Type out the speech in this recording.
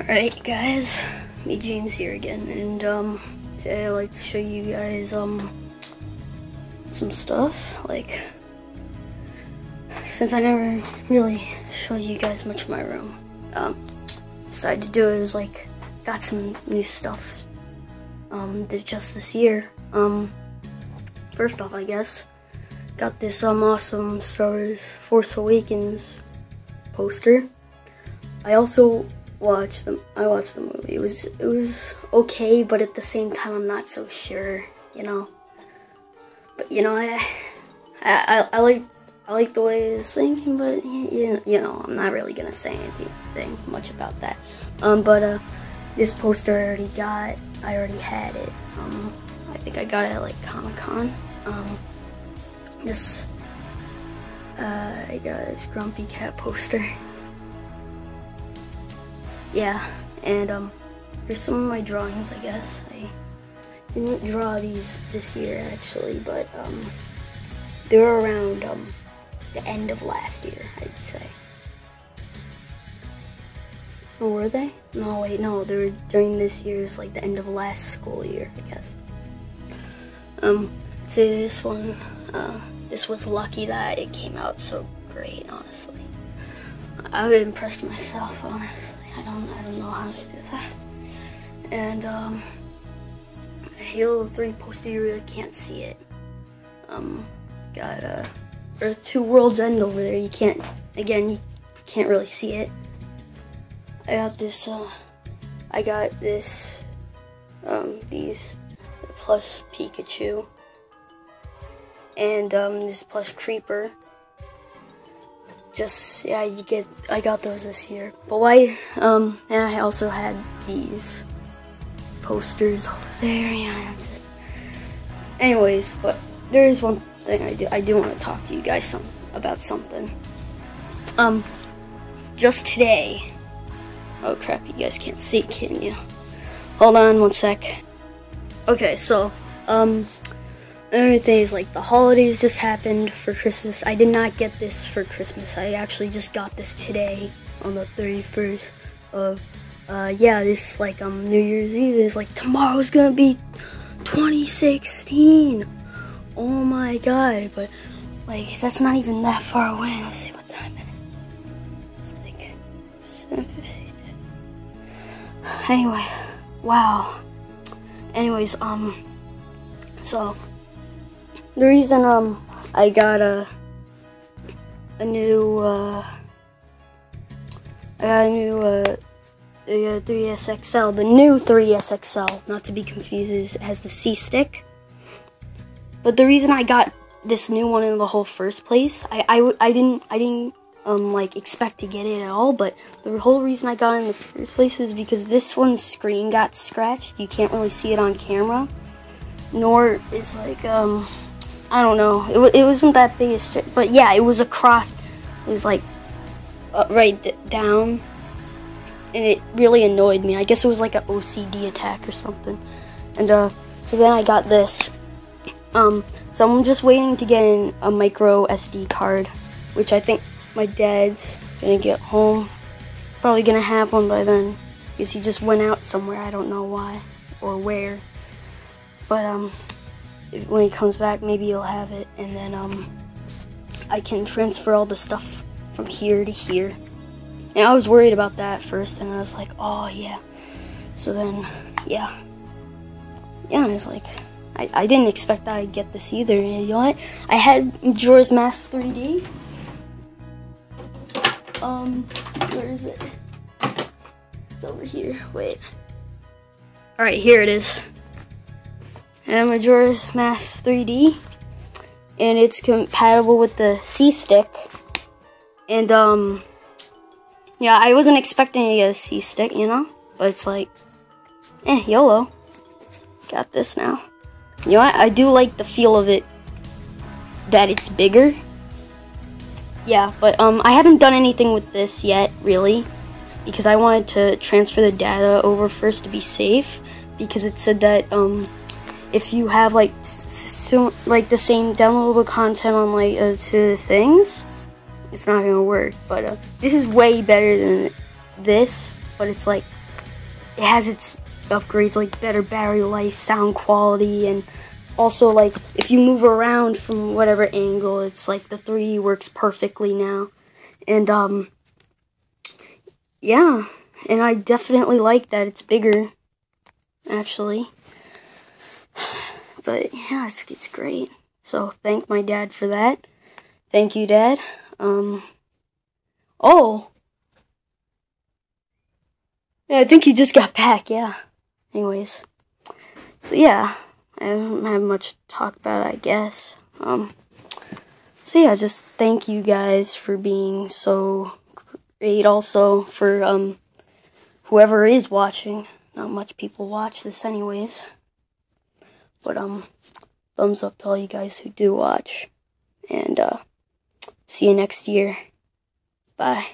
Alright guys, me James here again and um today I'd like to show you guys um some stuff like since I never really showed you guys much of my room um decided to do it is like got some new stuff um did just this year um first off I guess got this um awesome Star Wars Force Awakens poster. I also watched them. I watched the movie. It was it was okay, but at the same time, I'm not so sure. You know. But you know, I I, I, like I like the way it's thinking, but you, you know, I'm not really gonna say anything much about that. Um, but uh, this poster I already got. I already had it. Um, I think I got it at like Comic Con. Um, this uh, I got this Grumpy Cat poster yeah, and um, here's some of my drawings, I guess. I didn't draw these this year, actually, but um, they were around um, the end of last year, I'd say. Or were they? No, wait, no, they were during this year's, like, the end of last school year, I guess. Um, say this one, uh, this was lucky that it came out so great, honestly. I impressed myself, honestly. I don't I don't know how to do that. And um Halo 3 poster you really can't see it. Um got uh Earth 2 World's End over there. You can't again you can't really see it. I got this uh I got this um these plush Pikachu and um this plush creeper just yeah you get I got those this year. But why um and I also had these posters over there yeah anyways but there is one thing I do I do want to talk to you guys some about something. Um just today. Oh crap you guys can't see can you? Hold on one sec. Okay so um Another thing is like the holidays just happened for Christmas. I did not get this for Christmas. I actually just got this today on the 31st of uh yeah, this is like um New Year's Eve is like tomorrow's gonna be 2016. Oh my god, but like that's not even that far away. Let's see what time it is. It's like Anyway, wow. Anyways, um so the reason um I got a a new uh I got a new uh the uh, 3DS XL, the new 3DS XL, not to be confused, has the C stick. But the reason I got this new one in the whole first place, I, I, I didn't I didn't um like expect to get it at all, but the whole reason I got it in the first place was because this one's screen got scratched. You can't really see it on camera, nor is like um I don't know. It, it wasn't that big a strip, but yeah, it was across. It was like uh, right down, and it really annoyed me. I guess it was like an OCD attack or something. And uh, so then I got this. Um, so I'm just waiting to get in a micro SD card, which I think my dad's gonna get home. Probably gonna have one by then, because he just went out somewhere. I don't know why or where. But um, when he comes back, maybe he'll have it, and then um, I can transfer all the stuff from here to here. And I was worried about that first, and I was like, oh yeah. So then, yeah, yeah, I was like, I, I didn't expect that I'd get this either. You know what? I had Majora's Mask 3D. Um, where is it? It's over here. Wait. All right, here it is and Majora's Mask 3D, and it's compatible with the C stick. And um, yeah, I wasn't expecting to get a C stick, you know, but it's like, eh, YOLO. Got this now. You know what? I do like the feel of it. That it's bigger. Yeah, but um, I haven't done anything with this yet, really, because I wanted to transfer the data over first to be safe, because it said that um if you have like so, like the same downloadable content on like uh, two things, it's not gonna work. But uh, this is way better than this. But it's like it has its upgrades like better battery life, sound quality, and also like if you move around from whatever angle, it's like the 3D works perfectly now. And um yeah, and I definitely like that it's bigger actually. But yeah, it's it's great. So thank my dad for that. Thank you, Dad. Um Oh. Yeah, I think he just got back, yeah. Anyways. So yeah, I don't have much to talk about, I guess. Um so yeah, just thank you guys for being so great also for um whoever is watching. Not much people watch this anyways. But um thumbs up to all you guys who do watch. And uh see you next year. Bye.